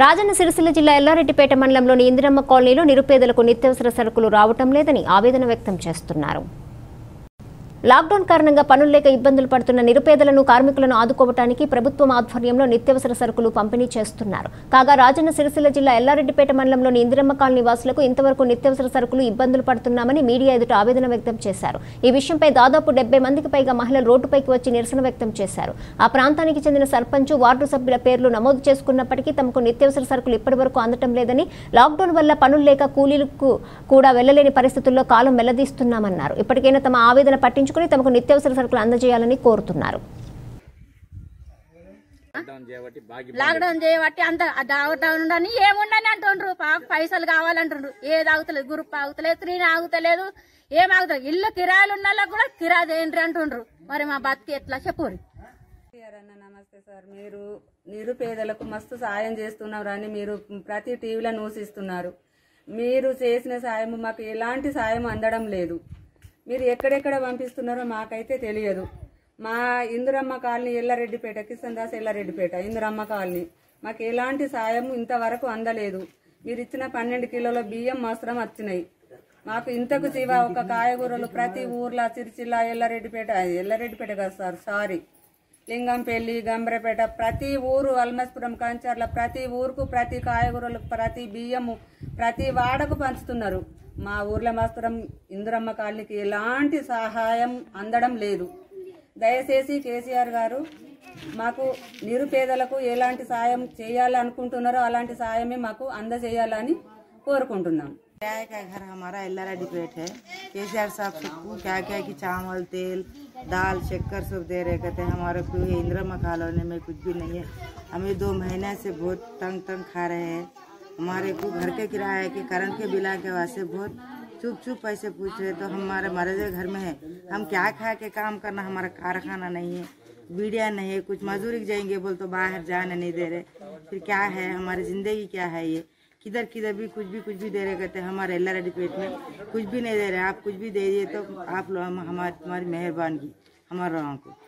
రాజన్న సిరిసిల్ల జిల్లా ఎల్లారెడ్డిపేట మండలంలోని ఇందిరమ్మ కాలనీలో నిరుపేదలకు నిత్యావసర సరుకులు రావటం లేదని ఆవేదన వ్యక్తం చేస్తున్నారు. లాక్డౌన్ కారణంగా పనులు లేక ఇబ్బందులు పడుతున్న నిరుపేదలను కార్మికులను ఆదుకోవటానికి ప్రభుత్వం ఆధ్వర్యంలో నిత్యావసర సరుకులు పంపిణీ చేస్తున్నారు. కాగా రాజన్న సిరిసిల్ల జిల్లా ఎల్లారెడ్డిపేట మండలంలోని ఇందిరమ్మ కాలనీ వాసులకు ఇంతవరకు నిత్యావసర సరుకులు ఇబ్బందులు పడుతున్నామని మీడియా ఎదుట ఆవేదన వ్యక్తం చేశారు. ఈ విషయంపై దాదాపు డెబ్బై మందికి పైగా మహిళలు రోడ్డుపైకి వచ్చి నిరసన వ్యక్తం చేశారు. ఆ ప్రాంతానికి చెందిన సర్పంచ్ వార్డు సభ్యుల పేర్లు నమోదు చేసుకున్నప్పటికీ తమకు నిత్యావసర సరుకులు ఇప్పటివరకు అందటం లేదని లాక్డౌన్ వల్ల పనులు లేక కూలీలకు కూడా వెళ్ళలేని పరిస్థితుల్లో కాలం వెల్లదీస్తున్నామన్నారు ఇప్పటికైనా తమ ఆవేదన పట్టించుకుని తమకు నిత్యావసర సరుకులు అందజేయాలని కోరుతున్నారు. లాక్డౌన్ చేయబట్టి అంత లాక్డౌన్ ఉండని ఏముండని అంటుండ్రు. పాప పైసలు కావాలంటుండ్రు. ఏది ఆగుతలేదు గ్రూప్ ఆగుతలేదు త్రీ ఆగుతలేదు ఏం ఆగుతలేదు. ఇల్లు కిరాయిలు ఉన్న కూడా కిరాయి చేయండి అంటుండ్రు. మరి మా బతికి ఎట్లా చెప్పుర్రి? అన్న నమస్తే సార్. మీరు నిరుపేదలకు మస్తు సాయం చేస్తున్నారు అని మీరు ప్రతి టీవీలో నూసిస్తున్నారు. మీరు చేసిన సాయం మాకు ఎలాంటి సాయం అందడం లేదు. మీరు ఎక్కడెక్కడ పంపిస్తున్నారో మాకైతే తెలియదు. మా ఇందిరమ్మ కాలనీ ఎల్లారెడ్డిపేట కిషన్ దాస్ ఎల్లారెడ్డిపేట ఇందిరమ్మ కాలనీ. మాకు ఎలాంటి సాయం ఇంతవరకు అందలేదు. మీరు ఇచ్చిన పన్నెండు కిలోల బియ్యం మాత్రం వచ్చినాయి. మాకు ఇంతకు జీవ ఒక కాయగూరలు ప్రతి ఊర్లో సిరిసిల్ల ఎల్లారెడ్డిపేట ఎల్లారెడ్డిపేట కాదు సార్ సారీ. లింగంపల్లి గంబ్రపేట ప్రతి ఊరు అల్మస్పురం కంచర్ల ప్రతి ఊరుకు ప్రతి కాయగూరలు ప్రతి బియ్యము ప్రతి వాడకు పంచుతున్నారు. మా ఊర్లో మాత్రం ఇందిరమ్మ కాలనీకి ఎలాంటి సహాయం అందడం లేదు దయచేసి కేసీఆర్ గారు మాకు నిరుపేదలకు ఎలాంటి సాయం చేయాలనుకుంటున్నారో అలాంటి సాయమే మాకు అందజేయాలని కోరుకుంటున్నాం किराए का घर हमारा एल्लारेड्डी पेट है केसीआर साहब सबको क्या क्या की चावल तेल दाल शक्कर सब दे रहे कहते हैं हमारे को ये इंदिरा कॉलोनी में कुछ भी नहीं है हमें दो महीने से बहुत तंग तंग खा रहे हैं हमारे को घर के किराए के करंट के बिला के वास्ते बहुत चुप चुप पैसे पूछ रहे तो हमारे मरदे घर में है। हम क्या खा के काम करना? हमारा कारखाना नहीं है बीड़िया नहीं है, कुछ मजदूरी जाएँगे बोल तो बाहर जाने नहीं दे रहे। फिर क्या है? हमारी ज़िंदगी क्या है ये? किधर किधर भी कुछ भी कुछ भी दे रहे कहते हैं, हमारे एल्ला रेडी पेट में कुछ भी नहीं दे रहे। आप कुछ भी दे दिए तो आप लोग हम, हमारी तुम्हारी मेहरबानी, हमारे लोगों को।